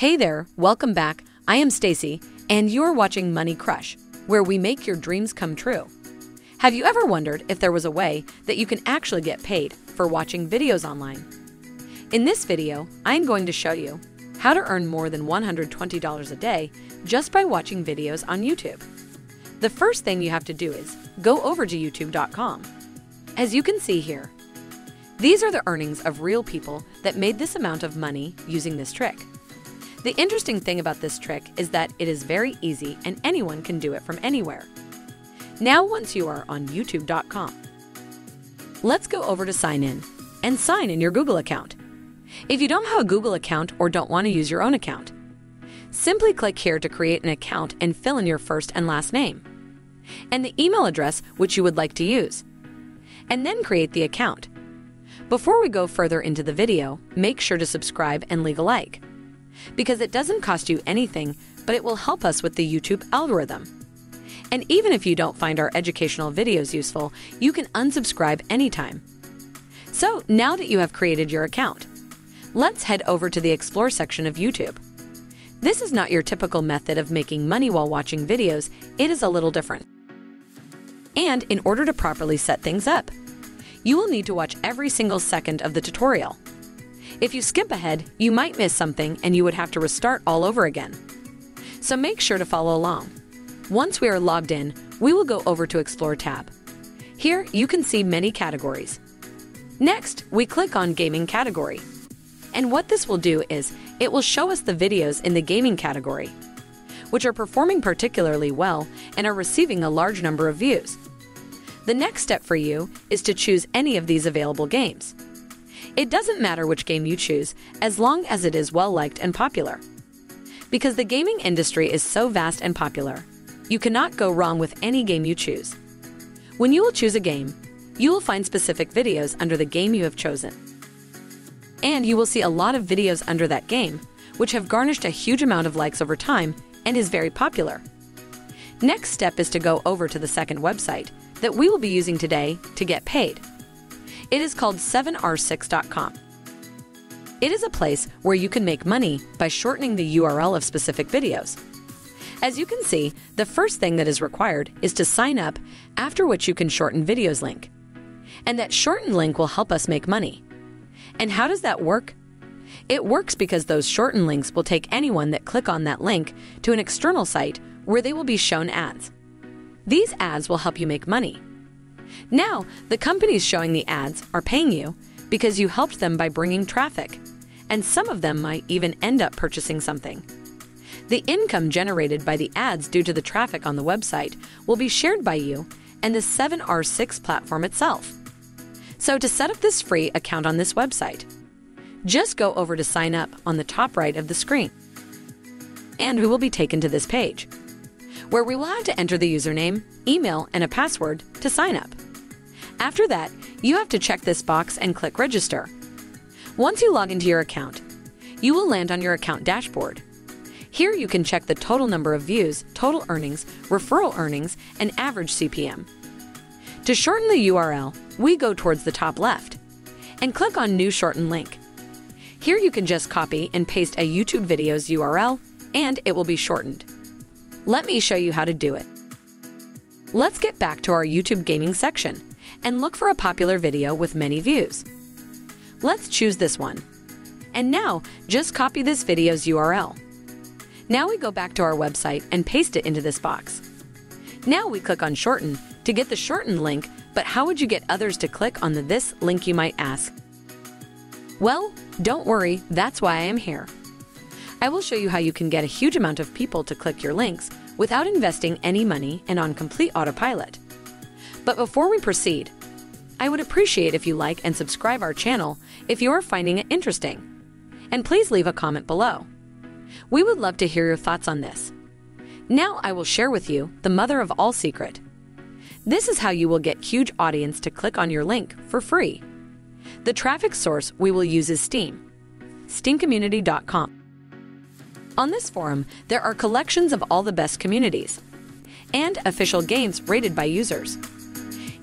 Hey there, welcome back. I am Stacy, and you're watching Money Crush, where we make your dreams come true. Have you ever wondered if there was a way that you can actually get paid for watching videos online? In this video, I'm going to show you how to earn more than $120 a day just by watching videos on YouTube. The first thing you have to do is go over to youtube.com. As you can see here, these are the earnings of real people that made this amount of money using this trick. The interesting thing about this trick is that it is very easy and anyone can do it from anywhere. Now once you are on youtube.com, let's go over to sign in and sign in your Google account. If you don't have a Google account or don't want to use your own account, simply click here to create an account and fill in your first and last name and the email address which you would like to use, and then create the account. Before we go further into the video, make sure to subscribe and leave a like because it doesn't cost you anything, but it will help us with the YouTube algorithm. And even if you don't find our educational videos useful, you can unsubscribe anytime. So now that you have created your account, let's head over to the Explore section of YouTube. This is not your typical method of making money while watching videos, it is a little different. And in order to properly set things up, you will need to watch every single second of the tutorial. If you skip ahead, you might miss something and you would have to restart all over again. So make sure to follow along. Once we are logged in, we will go over to Explore tab. Here, you can see many categories. Next, we click on Gaming category. And what this will do is, it will show us the videos in the gaming category, which are performing particularly well and are receiving a large number of views. The next step for you is to choose any of these available games. It doesn't matter which game you choose, as long as it is well liked and popular. Because the gaming industry is so vast and popular, you cannot go wrong with any game you choose. When you will choose a game, you will find specific videos under the game you have chosen. And you will see a lot of videos under that game, which have garnished a huge amount of likes over time and is very popular. Next step is to go over to the second website that we will be using today to get paid. It is called 7r6.com. It is a place where you can make money by shortening the URL of specific videos. As you can see, the first thing that is required is to sign up, after which you can shorten videos link. And that shortened link will help us make money. And how does that work? It works because those shortened links will take anyone that click on that link to an external site where they will be shown ads. These ads will help you make money. Now, the companies showing the ads are paying you because you helped them by bringing traffic, and some of them might even end up purchasing something. The income generated by the ads due to the traffic on the website will be shared by you and the 7R6 platform itself. So, to set up this free account on this website, just go over to sign up on the top right of the screen. And we will be taken to this page, where we will have to enter the username, email, and a password to sign up. After that, you have to check this box and click Register. Once you log into your account, you will land on your account dashboard. Here you can check the total number of views, total earnings, referral earnings, and average CPM. To shorten the URL, we go towards the top left and click on New Shorten Link. Here you can just copy and paste a YouTube video's URL and it will be shortened. Let me show you how to do it. Let's get back to our YouTube gaming section and look for a popular video with many views. Let's choose this one. And now, just copy this video's URL. Now we go back to our website and paste it into this box. Now we click on Shorten to get the shortened link, but how would you get others to click on the this link you might ask? Well, don't worry, that's why I am here. I will show you how you can get a huge amount of people to click your links without investing any money and on complete autopilot. But before we proceed, I would appreciate if you like and subscribe our channel if you are finding it interesting. And please leave a comment below. We would love to hear your thoughts on this. Now I will share with you the mother of all secret. This is how you will get huge audience to click on your link for free. The traffic source we will use is Steam, steamcommunity.com. On this forum, there are collections of all the best communities and official games rated by users.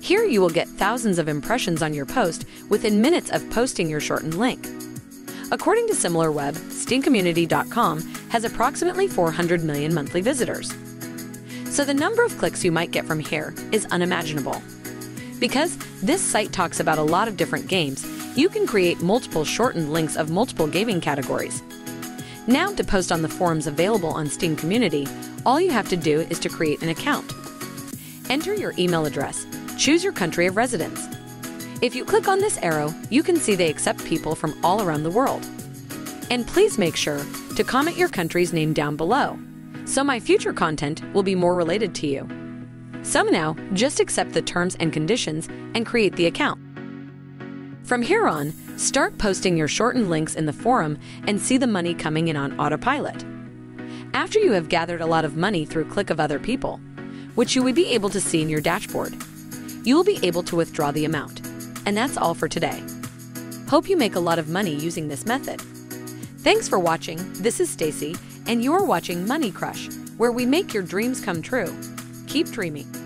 Here you will get thousands of impressions on your post within minutes of posting your shortened link. According to SimilarWeb, SteamCommunity.com has approximately 400 million monthly visitors. So the number of clicks you might get from here is unimaginable. Because this site talks about a lot of different games, you can create multiple shortened links of multiple gaming categories. Now, to post on the forums available on Steam Community, all you have to do is to create an account. Enter your email address, choose your country of residence. If you click on this arrow, you can see they accept people from all around the world. And please make sure to comment your country's name down below, so my future content will be more related to you. So now, just accept the terms and conditions and create the account. From here on, start posting your shortened links in the forum and see the money coming in on autopilot. After you have gathered a lot of money through click of other people, which you will be able to see in your dashboard, you will be able to withdraw the amount. And that's all for today. Hope you make a lot of money using this method. Thanks for watching. This is Stacy, and you're watching Money Crush, where we make your dreams come true. Keep dreaming.